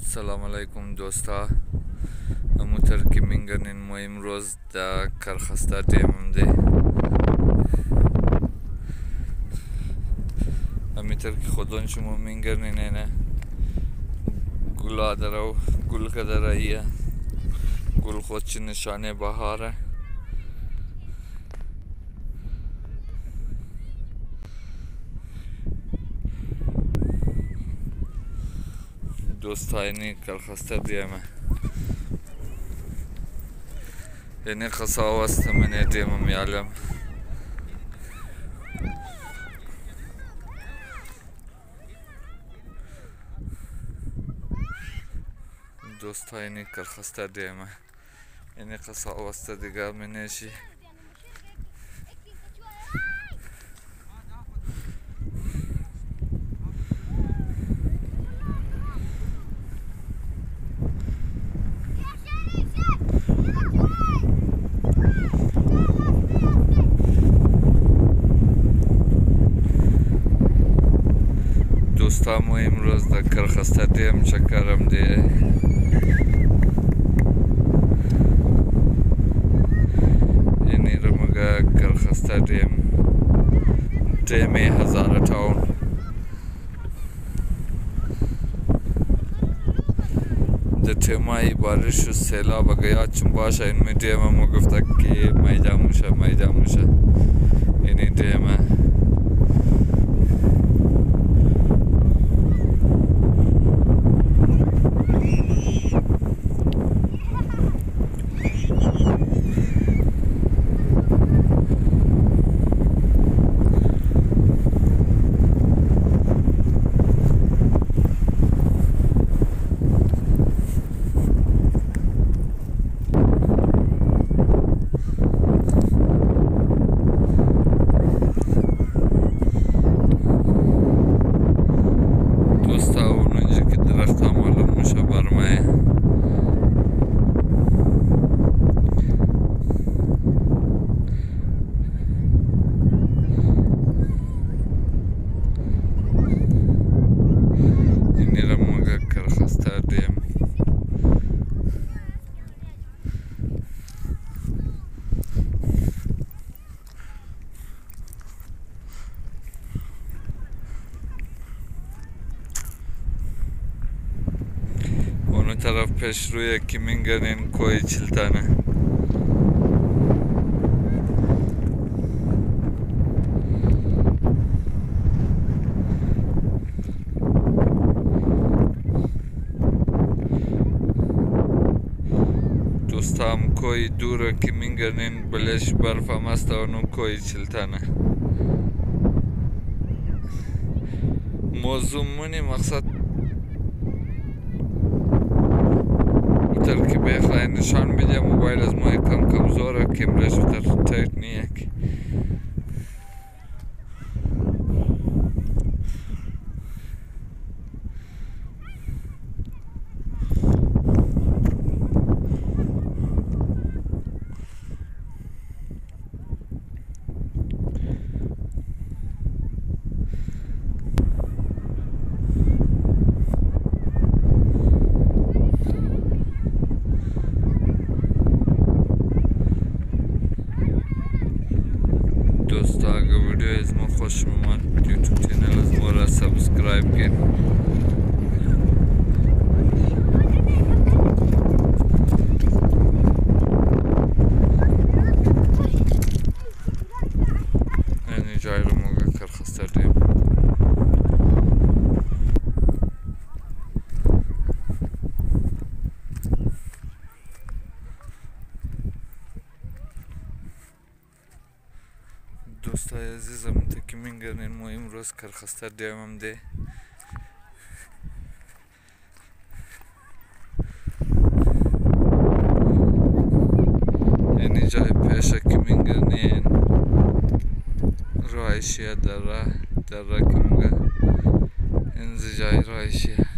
ассалому дӯста амутер ки минганин мо имрӯз дар кархаста демамде амитер ки худон шумо минганин ена гуладарав гулгадарая гулхочи нишане баҳара dostayını kalkasta diyeme. Yeni kasa havası temene diyemem yalem. dostayını kalkasta diyeme. Yeni kasa havası da digal meneci. da kırkasta diyeyim çakarım diye. Yeni Rumuga kırkasta diyeyim. Demi Hazara Town. چمای بارش سیلا بگیا چم باشا ان میں ڈیم گفتہ کہ میں جاموشا میں جاموشا انہیں ڈیم ہے taraf Peşru'ya Kiminge'nin Koyçiltan'ı. دوستام کوی دوره که مینگنین بلش برفم است و نو کوی چلتنه موضوع منی مقصد najnižším videom mobil Bajra z mojej kim vzora, ki je brez vtrtajnik. खुश मार YouTube channel और सब्सक्राइब के دوستای عزیزم تا که میگرنین ما امروز کرخسته دیمم ده یعنی جای پیشه که میگرنین رایشیه در ره در ره که میگه انزی جای رایشیه